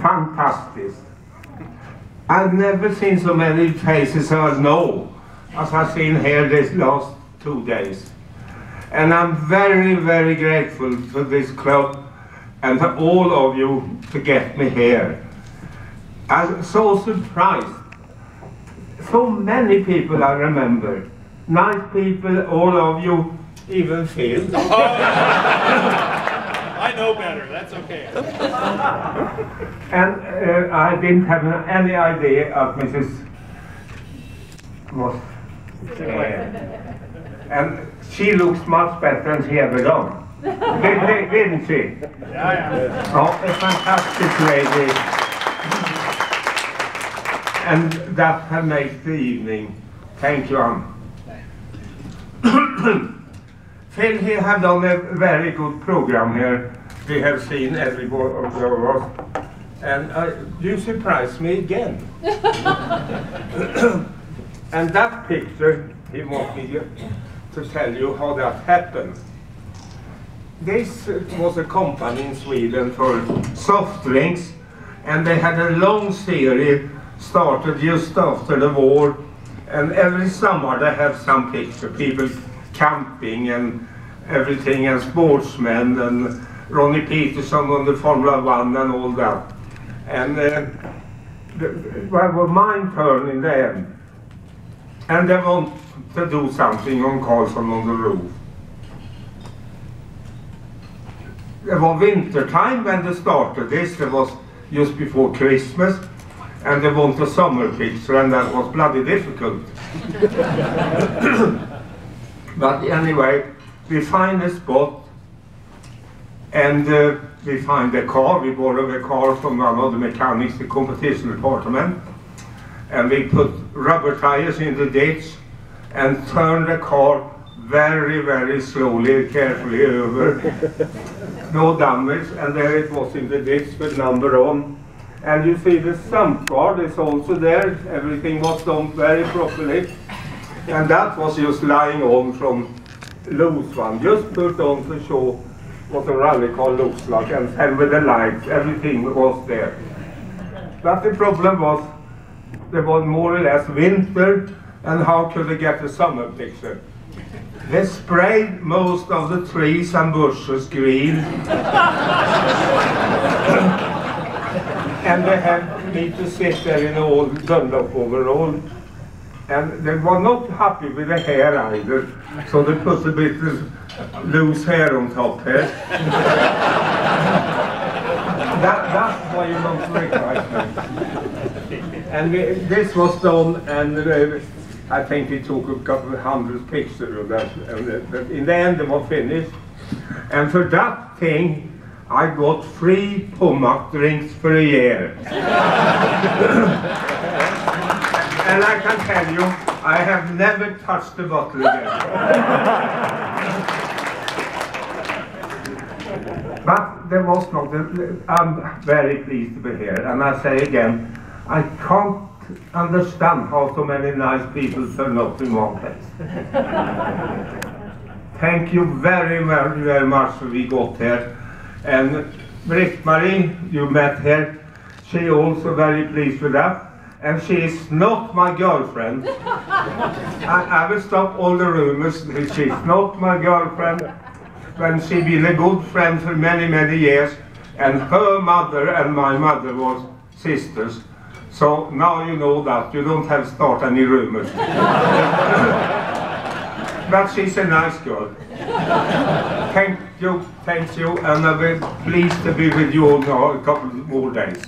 fantastic. I've never seen so many faces I know as I've seen here these last two days. And I'm very, very grateful to this club and to all of you to get me here. I'm so surprised. So many people I remember. Nice people, all of you, even Phil. I know better, that's okay. And uh, I didn't have any idea of Mrs. was there. And she looks much better than she ever done. Did, did, didn't she? Ja, ja. Oh, a fantastic lady. And that has made the evening. Thank you, Anne. Phil, he have done a very good program here. We have seen every one of us. And uh, you surprised me again. and that picture, he wants me to tell you how that happened. This was a company in Sweden for soft drinks, and they had a long series started just after the war. And every summer they have some picture, people camping and everything, and sportsmen, and Ronnie Peterson on the Formula One and all that. And uh, the, well, it was my turn in the end. And they want to do something on Karlsson on the roof. It was winter time when they started this. It was just before Christmas. And they want a summer picture and that was bloody difficult. but anyway, we find a spot and uh, we find a car. We borrow a car from one of the mechanics, the competition department. And we put rubber tires in the ditch and turn the car very, very slowly, carefully over. no damage, and there it was in the ditch with number on. And you see the sump guard is also there. Everything was done very properly. And that was just lying on from loose one, just put on to show what a rally car looks like, and, and with the lights, everything was there. But the problem was, there was more or less winter, and how could they get the summer picture? They sprayed most of the trees and bushes green. and they had me to sit there in old Dunlop overall. And they were not happy with the hair either, so they put a bit of loose hair on top here. that, that's why you don't recognize me. And we, this was done, and uh, I think we took a couple of hundred pictures of that. And uh, in the end, they were finished. And for that thing, I got three Pommac drinks for a year. and I can tell you, I have never touched the bottle again. but there was not, I'm very pleased to be here. And I say again, I can't understand how so many nice people turn up in one place. Thank you very, very, very much we got here. And Britt-Marie, you met her, she also very pleased with that. And she is not my girlfriend. I, I will stop all the rumors. She's not my girlfriend. When she been a good friend for many, many years. And her mother and my mother was sisters. So now you know that. You don't have to start any rumors. but she's a nice girl. Thank you, thank you, and I'll be pleased to be with you all now a couple more days.